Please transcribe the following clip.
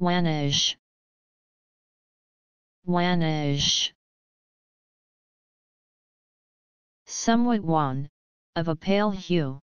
Wanish. Wanish. Somewhat wan, of a pale hue.